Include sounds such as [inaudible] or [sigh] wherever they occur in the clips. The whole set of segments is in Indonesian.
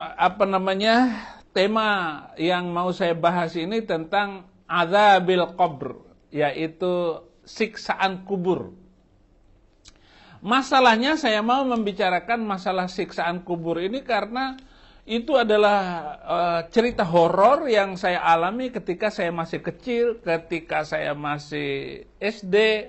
apa namanya tema yang mau saya bahas ini tentang azabil qabr yaitu siksaan kubur. Masalahnya saya mau membicarakan masalah siksaan kubur ini karena itu adalah uh, cerita horor yang saya alami ketika saya masih kecil, ketika saya masih SD.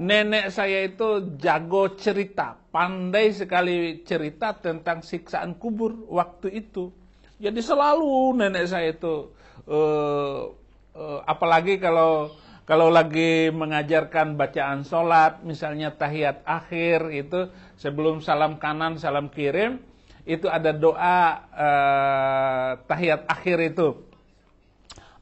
Nenek saya itu jago cerita, pandai sekali cerita tentang siksaan kubur waktu itu. Jadi selalu nenek saya itu, uh, uh, apalagi kalau kalau lagi mengajarkan bacaan sholat, misalnya tahiyat akhir itu sebelum salam kanan, salam kirim, itu ada doa uh, tahiyat akhir itu.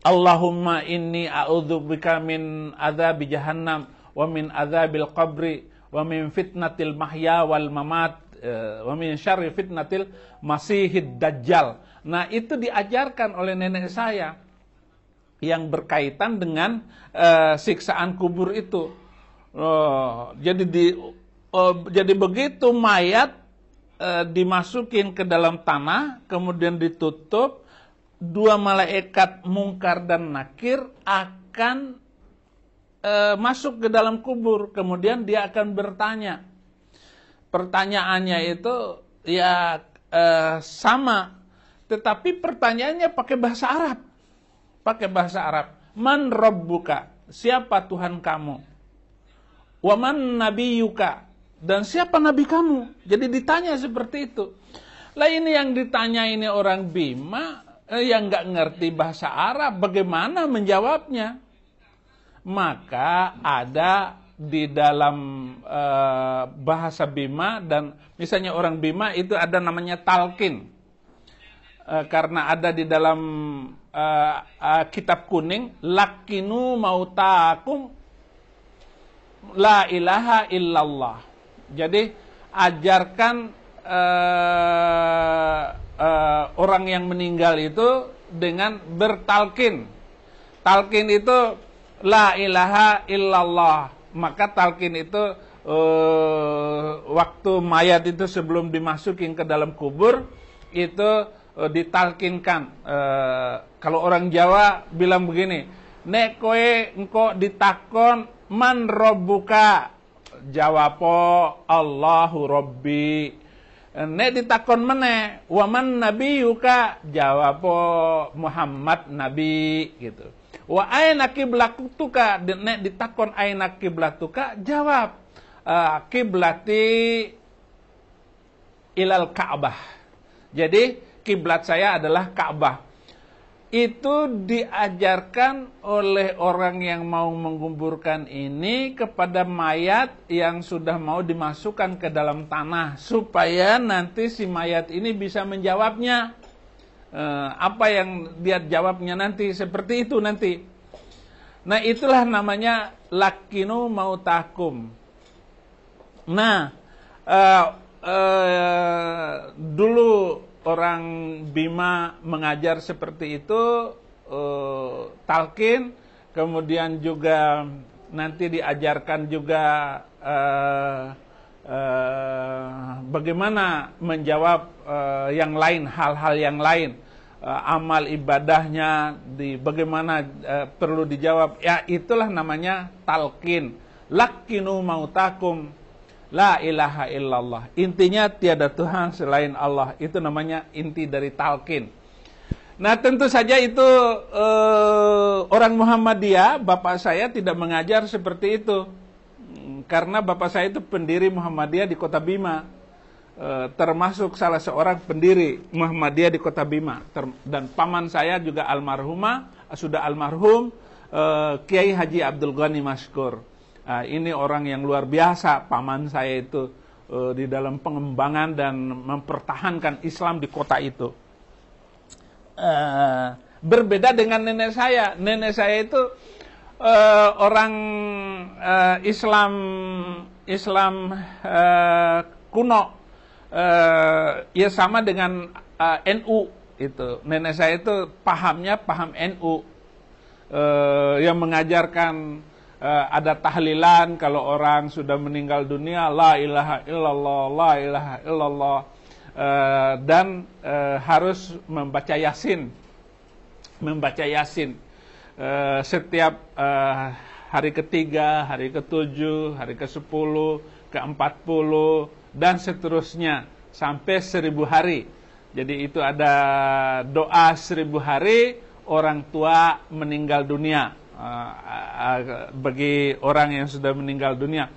Allahumma inni a'udzubika min adzabi jahannam wa min adzabil qabri wa min fitnatil mahya wal mamat uh, wa min syarri fitnatil masihid dajjal. Nah, itu diajarkan oleh nenek saya yang berkaitan dengan uh, siksaan kubur itu. Uh, jadi di uh, jadi begitu mayat uh, dimasukin ke dalam tanah, kemudian ditutup, dua malaikat mungkar dan nakir akan e, masuk ke dalam kubur, kemudian dia akan bertanya. Pertanyaannya itu ya e, sama, tetapi pertanyaannya pakai bahasa Arab. Pakai bahasa Arab. Man rabbuka? Siapa Tuhan kamu? Waman nabiyuka? Dan siapa nabi kamu? Jadi ditanya seperti itu. Lah ini yang ditanya ini orang Bima eh, yang nggak ngerti bahasa Arab, bagaimana menjawabnya? Maka ada di dalam uh, bahasa Bima dan misalnya orang Bima itu ada namanya talkin uh, karena ada di dalam uh, uh, kitab kuning lakinu mautakum la ilaha illallah. Jadi ajarkan uh, uh, orang yang meninggal itu dengan bertalkin talkin itu la ilaha illallah. Maka talqin itu uh, waktu mayat itu sebelum dimasukin ke dalam kubur itu uh, ditalkinkan. Uh, kalau orang Jawa bilang begini, nek koe engko ditakon man robbuka jawapo Allahu Rabbi. Nek ditakon mene, waman nabi yuka jawapo Muhammad nabi gitu. Wa aina kiblatuka nek ditakon aina kiblatuka jawab uh, kiblati ilal Ka'bah. Jadi kiblat saya adalah Ka'bah. Itu diajarkan oleh orang yang mau menguburkan ini kepada mayat yang sudah mau dimasukkan ke dalam tanah supaya nanti si mayat ini bisa menjawabnya uh, apa yang dia jawabnya nanti seperti itu nanti. Nah itulah namanya lakinu mautakum. Nah uh, uh, dulu orang Bima mengajar seperti itu uh, talkin, kemudian juga nanti diajarkan juga uh, uh, bagaimana menjawab uh, yang lain, hal-hal yang lain, uh, amal ibadahnya, di bagaimana uh, perlu dijawab. Ya itulah namanya talqin. Lakinu mautakum la ilaha illallah. Intinya tiada Tuhan selain Allah. Itu namanya inti dari talqin. Nah tentu saja itu uh, orang Muhammadiyah, bapak saya tidak mengajar seperti itu karena bapak saya itu pendiri Muhammadiyah di Kota Bima. E, termasuk salah seorang pendiri Muhammadiyah di Kota Bima. Dan paman saya juga almarhumah, sudah almarhum e, Kiai Haji Abdul Ghani Maskur. E, ini orang yang luar biasa, paman saya itu di dalam pengembangan dan mempertahankan Islam di kota itu. Berbeda dengan nenek saya. Nenek saya itu uh, orang uh, Islam Islam uh, kuno uh, ya sama dengan uh, NU itu. Nenek saya itu pahamnya paham NU uh, yang mengajarkan uh, ada tahlilan kalau orang sudah meninggal dunia la ilaha illallah la ilaha illallah uh, dan uh, harus membaca Yasin, membaca Yasin uh, setiap uh, hari ketiga, hari ketujuh, hari ke sepuluh, ke empat puluh dan seterusnya sampai seribu hari. Jadi itu ada doa seribu hari orang tua meninggal dunia uh, bagi orang yang sudah meninggal dunia.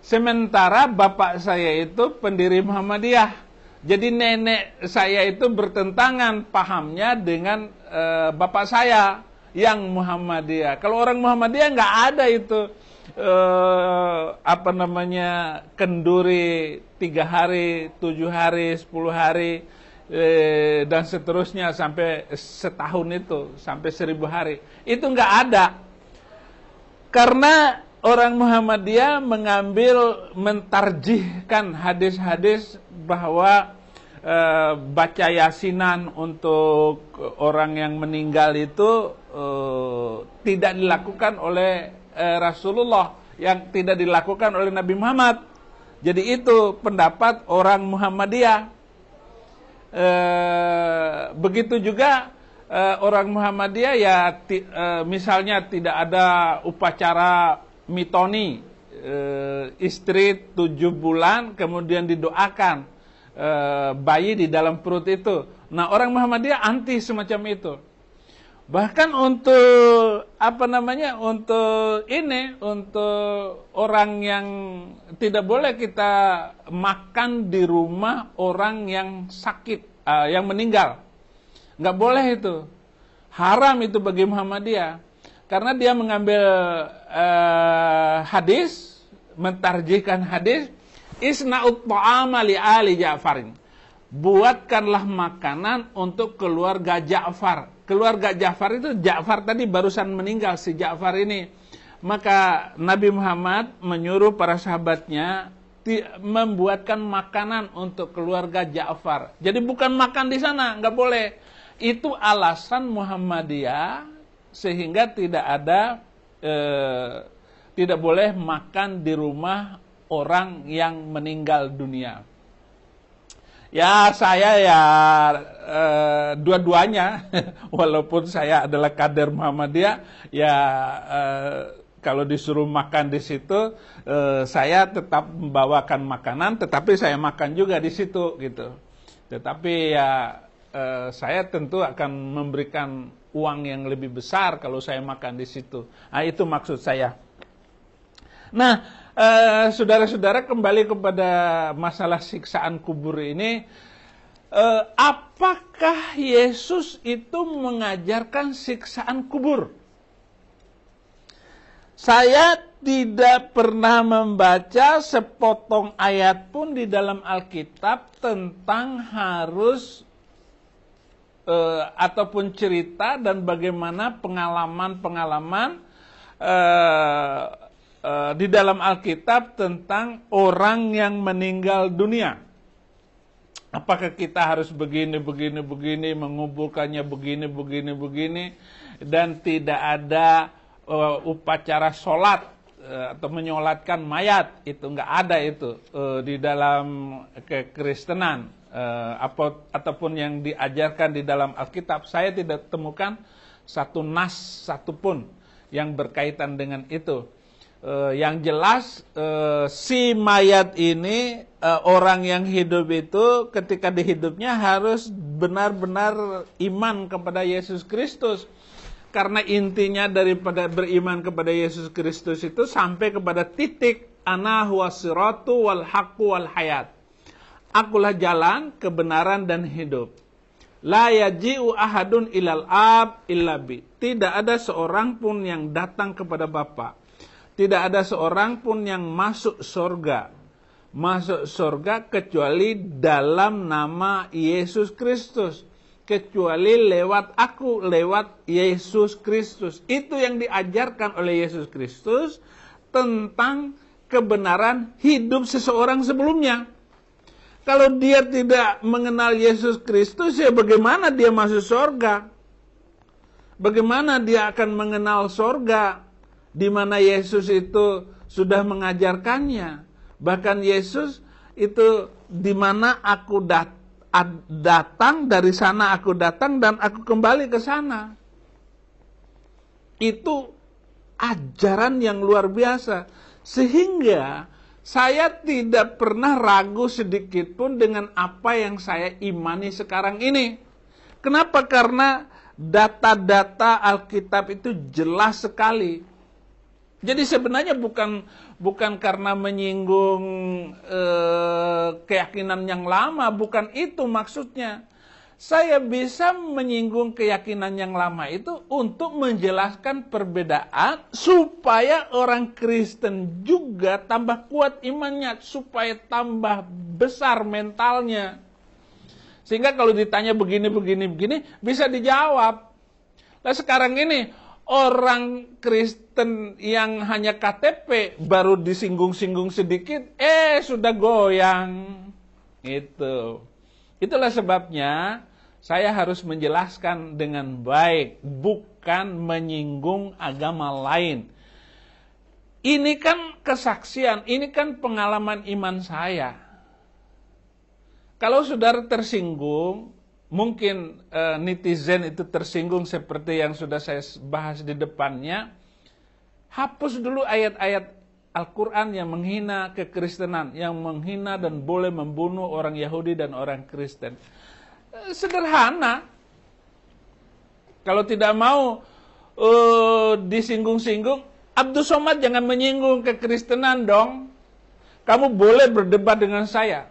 Sementara bapak saya itu pendiri Muhammadiyah. Jadi nenek saya itu bertentangan pahamnya dengan uh, bapak saya yang Muhammadiyah. Kalau orang Muhammadiyah nggak ada itu uh, apa namanya kenduri tiga hari, tujuh hari, sepuluh hari eh, dan seterusnya sampai setahun itu sampai seribu hari itu nggak ada karena orang Muhammadiyah mengambil mentarjihkan hadis-hadis bahwa e, baca yasinan untuk orang yang meninggal itu e, tidak dilakukan oleh e, Rasulullah yang tidak dilakukan oleh Nabi Muhammad. Jadi itu pendapat orang Muhammadiyah. E, begitu juga e, orang Muhammadiyah ya ti, e, misalnya tidak ada upacara mitoni e, istri tujuh bulan kemudian didoakan e, bayi di dalam perut itu. Nah orang Muhammadiyah anti semacam itu. Bahkan untuk apa namanya untuk ini untuk orang yang tidak boleh kita makan di rumah orang yang sakit uh, yang meninggal nggak boleh itu haram itu bagi Muhammadiyah karena dia mengambil uh, hadis, mentarjihkan hadis, isna'ut ta'ama li ali Ja'farin. Buatkanlah makanan untuk keluarga Ja'far. Keluarga Ja'far itu Ja'far tadi barusan meninggal si Ja'far ini. Maka Nabi Muhammad menyuruh para sahabatnya membuatkan makanan untuk keluarga Ja'far. Jadi bukan makan di sana, nggak boleh. Itu alasan Muhammadiyah sehingga tidak ada eh, tidak boleh makan di rumah orang yang meninggal dunia. Ya saya ya eh, dua-duanya, [laughs] walaupun saya adalah kader Muhammadiyah, ya eh, kalau disuruh makan di situ, eh, saya tetap membawakan makanan, tetapi saya makan juga di situ gitu. Tetapi ya saya tentu akan memberikan uang yang lebih besar kalau saya makan di situ. Nah, itu maksud saya. Nah, eh, saudara-saudara kembali kepada masalah siksaan kubur ini. Eh, apakah Yesus itu mengajarkan siksaan kubur? Saya tidak pernah membaca sepotong ayat pun di dalam Alkitab tentang harus uh, ataupun cerita dan bagaimana pengalaman-pengalaman uh, uh, di dalam Alkitab tentang orang yang meninggal dunia. Apakah kita harus begini, begini, begini, mengumpulkannya begini, begini, begini, dan tidak ada uh, upacara sholat atau menyolatkan mayat itu nggak ada itu uh, di dalam kekristenan uh, apa, ataupun yang diajarkan di dalam Alkitab, saya tidak temukan satu nas satupun yang berkaitan dengan itu. Uh, yang jelas uh, si mayat ini uh, orang yang hidup itu ketika di hidupnya harus benar-benar iman kepada Yesus Kristus karena intinya daripada beriman kepada Yesus Kristus itu sampai kepada titik ana huwa siratu wal haqqu wal hayat Akulah jalan, kebenaran dan hidup. La yaji'u ahadun ilal ab illa bi. Tidak ada seorang pun yang datang kepada Bapa. Tidak ada seorang pun yang masuk surga. Masuk surga kecuali dalam nama Yesus Kristus. Kecuali lewat aku, lewat Yesus Kristus. Itu yang diajarkan oleh Yesus Kristus tentang kebenaran hidup seseorang sebelumnya. Kalau dia tidak mengenal Yesus Kristus, ya bagaimana dia masuk surga? Bagaimana dia akan mengenal surga di mana Yesus itu sudah mengajarkannya? Bahkan Yesus itu di mana aku dat datang dari sana aku datang dan aku kembali ke sana. Itu ajaran yang luar biasa. Sehingga saya tidak pernah ragu sedikit pun dengan apa yang saya imani sekarang ini. Kenapa? Karena data-data Alkitab itu jelas sekali. Jadi sebenarnya bukan bukan karena menyinggung eh, keyakinan yang lama, bukan itu maksudnya. Saya bisa menyinggung keyakinan yang lama itu untuk menjelaskan perbedaan supaya orang Kristen juga tambah kuat imannya, supaya tambah besar mentalnya. Sehingga kalau ditanya begini, begini, begini, bisa dijawab. Nah sekarang ini, orang Kristen yang hanya KTP baru disinggung-singgung sedikit, eh sudah goyang. Itu. Itulah sebabnya saya harus menjelaskan dengan baik, bukan menyinggung agama lain. Ini kan kesaksian, ini kan pengalaman iman saya. Kalau saudara tersinggung, mungkin uh, netizen itu tersinggung seperti yang sudah saya bahas di depannya, hapus dulu ayat-ayat Al-Quran yang menghina kekristenan, yang menghina dan boleh membunuh orang Yahudi dan orang Kristen. Uh, sederhana. Kalau tidak mau uh, disinggung-singgung, Abdul Somad jangan menyinggung kekristenan dong. Kamu boleh berdebat dengan saya.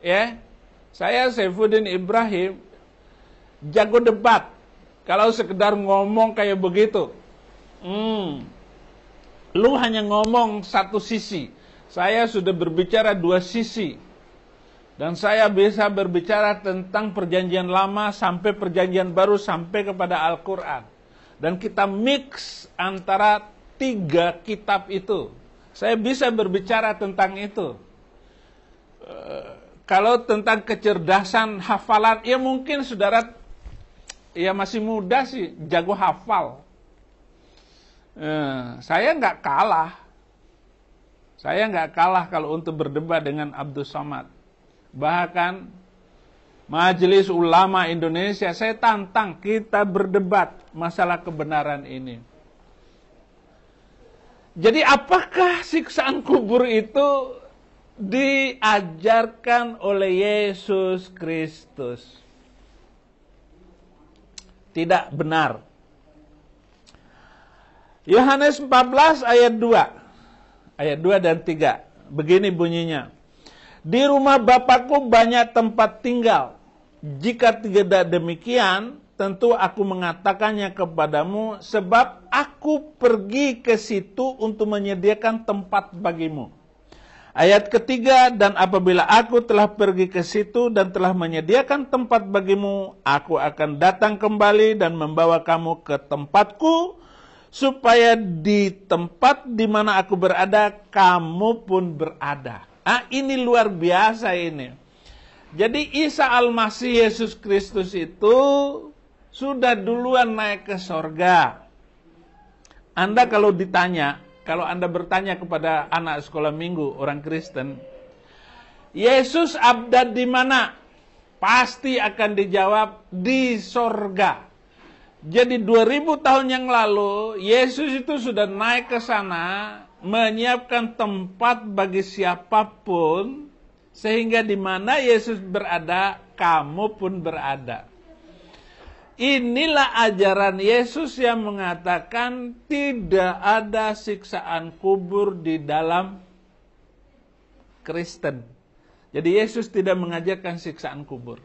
Ya, saya Saifuddin Ibrahim jago debat. Kalau sekedar ngomong kayak begitu. Hmm. Lu hanya ngomong satu sisi. Saya sudah berbicara dua sisi. Dan saya bisa berbicara tentang perjanjian lama sampai perjanjian baru sampai kepada Al-Quran. Dan kita mix antara tiga kitab itu. Saya bisa berbicara tentang itu. Uh, kalau tentang kecerdasan hafalan, ya mungkin saudara ya masih muda sih, jago hafal. Eh, saya nggak kalah. Saya nggak kalah kalau untuk berdebat dengan Abdul Somad. Bahkan Majelis Ulama Indonesia, saya tantang kita berdebat masalah kebenaran ini. Jadi apakah siksaan kubur itu diajarkan oleh Yesus Kristus. Tidak benar. Yohanes 14 ayat 2. Ayat 2 dan 3. Begini bunyinya. Di rumah Bapakku banyak tempat tinggal. Jika tidak demikian, tentu aku mengatakannya kepadamu sebab aku pergi ke situ untuk menyediakan tempat bagimu. Ayat ketiga, dan apabila aku telah pergi ke situ dan telah menyediakan tempat bagimu, aku akan datang kembali dan membawa kamu ke tempatku, supaya di tempat di mana aku berada, kamu pun berada. Ah, ini luar biasa ini. Jadi Isa Al-Masih Yesus Kristus itu sudah duluan naik ke sorga. Anda kalau ditanya, kalau Anda bertanya kepada anak sekolah minggu, orang Kristen, Yesus abda di mana? Pasti akan dijawab di sorga. Jadi 2000 tahun yang lalu, Yesus itu sudah naik ke sana, menyiapkan tempat bagi siapa pun, sehingga di mana Yesus berada, kamu pun berada. Inilah ajaran Yesus yang mengatakan tidak ada siksaan kubur di dalam Kristen. Jadi Yesus tidak mengajarkan siksaan kubur.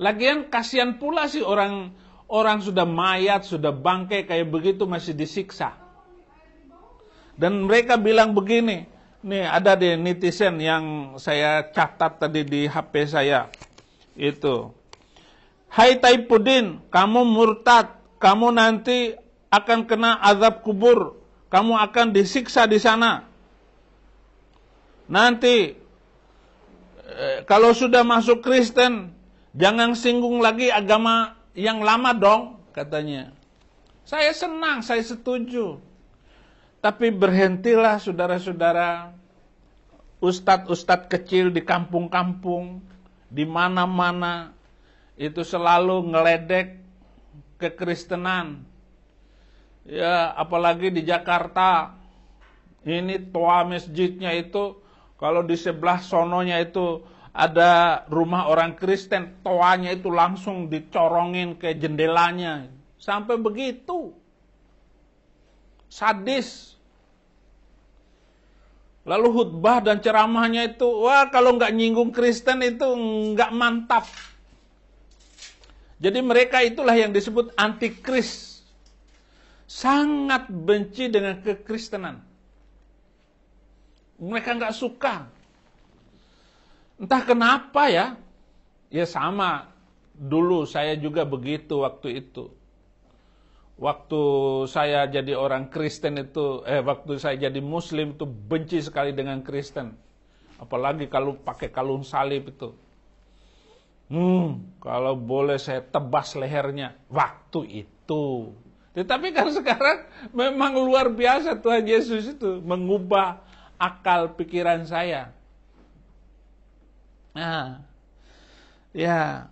Lagian kasihan pula sih orang orang sudah mayat, sudah bangkai kayak begitu masih disiksa. Dan mereka bilang begini, nih ada di netizen yang saya catat tadi di HP saya itu. Hai Taipudin, kamu murtad, kamu nanti akan kena azab kubur, kamu akan disiksa di sana. Nanti eh, kalau sudah masuk Kristen, jangan singgung lagi agama yang lama dong, katanya. Saya senang, saya setuju. Tapi berhentilah saudara-saudara ustadz-ustadz kecil di kampung-kampung, di mana-mana, itu selalu ngeledek kekristenan. Ya, apalagi di Jakarta, ini toa masjidnya itu, kalau di sebelah sononya itu ada rumah orang Kristen, toanya itu langsung dicorongin ke jendelanya. Sampai begitu. Sadis. Lalu khutbah dan ceramahnya itu, wah kalau nggak nyinggung Kristen itu nggak mantap. Jadi mereka itulah yang disebut antikris. Sangat benci dengan kekristenan. Mereka nggak suka. Entah kenapa ya. Ya sama. Dulu saya juga begitu waktu itu waktu saya jadi orang Kristen itu, eh waktu saya jadi Muslim itu benci sekali dengan Kristen. Apalagi kalau pakai kalung salib itu. Hmm, kalau boleh saya tebas lehernya waktu itu. Tetapi kan [laughs] sekarang memang luar biasa Tuhan Yesus itu mengubah akal pikiran saya. Nah, ya.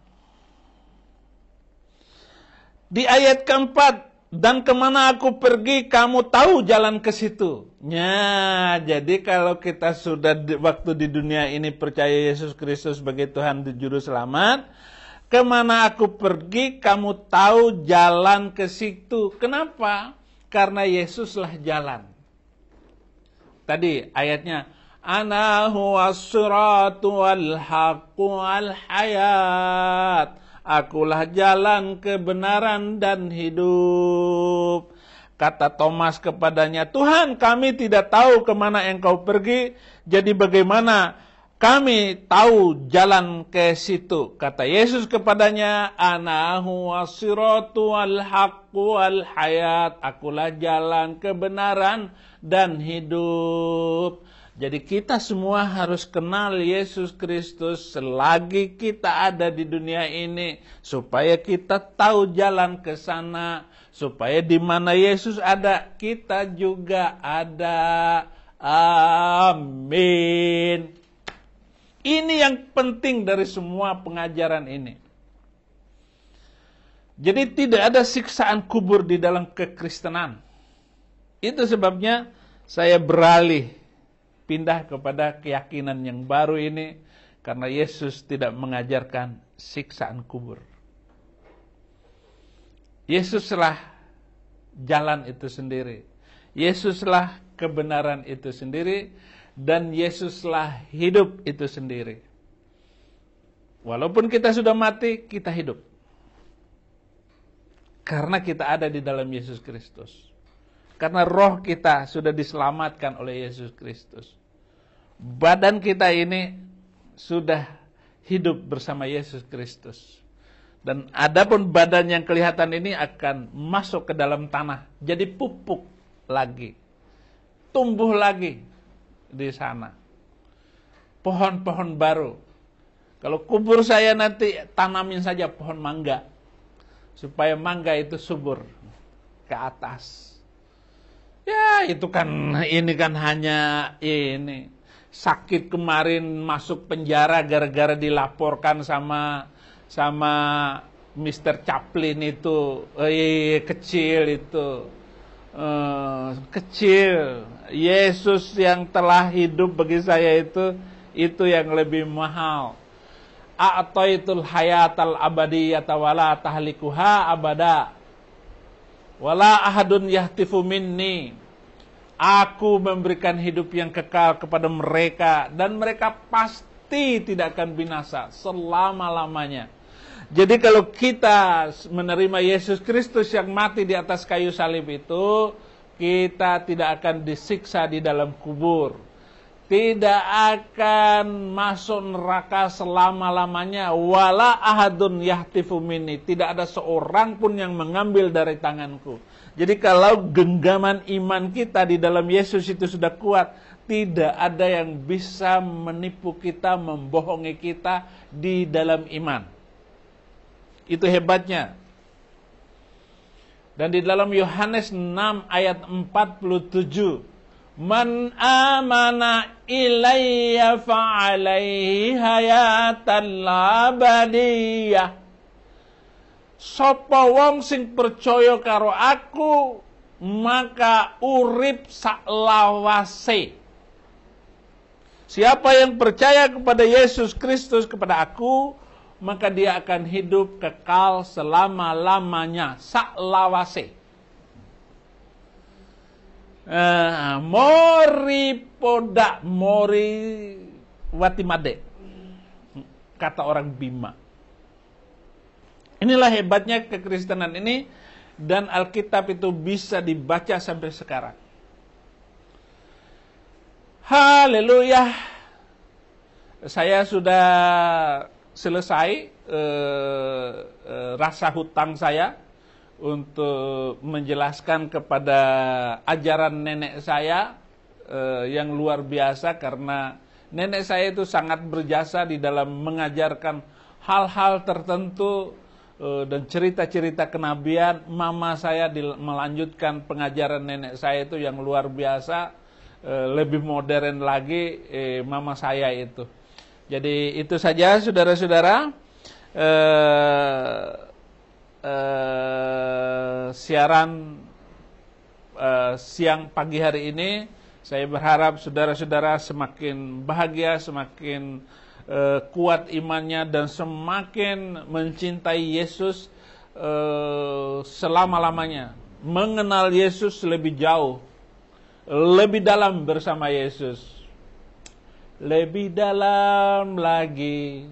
Di ayat keempat dan ke mana aku pergi, kamu tahu jalan ke situ. Ya, jadi kalau kita sudah di, waktu di dunia ini percaya Yesus Kristus sebagai Tuhan di Juru Selamat, ke mana aku pergi, kamu tahu jalan ke situ. Kenapa? Karena Yesuslah jalan. Tadi ayatnya, Ana huwa suratu wal wal hayat Akulah jalan kebenaran dan hidup. Kata Thomas kepadanya, Tuhan kami tidak tahu ke mana engkau pergi, jadi bagaimana kami tahu jalan ke situ. Kata Yesus kepadanya, Anahu wasiratu al haqqu al hayat. Akulah jalan kebenaran dan hidup. Jadi kita semua harus kenal Yesus Kristus selagi kita ada di dunia ini supaya kita tahu jalan ke sana, supaya di mana Yesus ada kita juga ada. Amin. Ini yang penting dari semua pengajaran ini. Jadi tidak ada siksaan kubur di dalam kekristenan. Itu sebabnya saya beralih pindah kepada keyakinan yang baru ini karena Yesus tidak mengajarkan siksaan kubur. Yesuslah jalan itu sendiri. Yesuslah kebenaran itu sendiri dan Yesuslah hidup itu sendiri. Walaupun kita sudah mati, kita hidup. Karena kita ada di dalam Yesus Kristus. Karena roh kita sudah diselamatkan oleh Yesus Kristus badan kita ini sudah hidup bersama Yesus Kristus. Dan adapun badan yang kelihatan ini akan masuk ke dalam tanah, jadi pupuk lagi. Tumbuh lagi di sana. Pohon-pohon baru. Kalau kubur saya nanti tanamin saja pohon mangga. Supaya mangga itu subur ke atas. Ya itu kan, ini kan hanya ini sakit kemarin masuk penjara gara-gara dilaporkan sama sama Mr. Chaplin itu. Eh, kecil itu. Eh, kecil. Yesus yang telah hidup bagi saya itu itu yang lebih mahal. A'taitul hayatal abadiyata wala tahlikuha abada. Wala ahadun yahtifu minni Aku memberikan hidup yang kekal kepada mereka dan mereka pasti tidak akan binasa selama-lamanya. Jadi kalau kita menerima Yesus Kristus yang mati di atas kayu salib itu, kita tidak akan disiksa di dalam kubur. Tidak akan masuk neraka selama-lamanya. Wala ahadun yahtifu minni. Tidak ada seorang pun yang mengambil dari tanganku. Jadi kalau genggaman iman kita di dalam Yesus itu sudah kuat, tidak ada yang bisa menipu kita, membohongi kita di dalam iman. Itu hebatnya. Dan di dalam Yohanes 6 ayat 47, Man amana ilayya fa'alaihi hayatan labadiyah. Sopo wong sing percaya karo aku maka urip saklawase. Siapa yang percaya kepada Yesus Kristus kepada aku, maka dia akan hidup kekal selama-lamanya, saklawase. Uh, mori poda mori watimade kata orang Bima. Inilah hebatnya kekristenan ini dan Alkitab itu bisa dibaca sampai sekarang. Haleluya. Saya sudah selesai eh, eh, rasa hutang saya untuk menjelaskan kepada ajaran nenek saya eh, yang luar biasa karena nenek saya itu sangat berjasa di dalam mengajarkan hal-hal tertentu eh, dan cerita-cerita kenabian. Mama saya melanjutkan pengajaran nenek saya itu yang luar biasa, eh, lebih modern lagi eh, mama saya itu. Jadi itu saja saudara-saudara. Eh, uh, siaran uh, siang pagi hari ini. Saya berharap saudara-saudara semakin bahagia, semakin uh, kuat imannya dan semakin mencintai Yesus uh, selama-lamanya. Mengenal Yesus lebih jauh, lebih dalam bersama Yesus. Lebih dalam lagi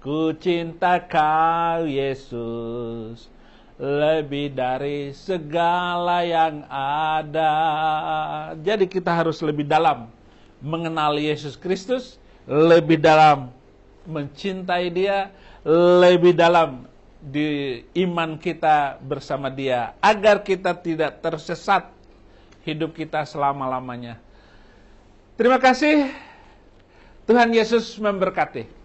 Ku cinta kau Yesus lebih dari segala yang ada. Jadi kita harus lebih dalam mengenal Yesus Kristus, lebih dalam mencintai Dia, lebih dalam di iman kita bersama Dia agar kita tidak tersesat hidup kita selama-lamanya. Terima kasih. Tuhan Yesus memberkati.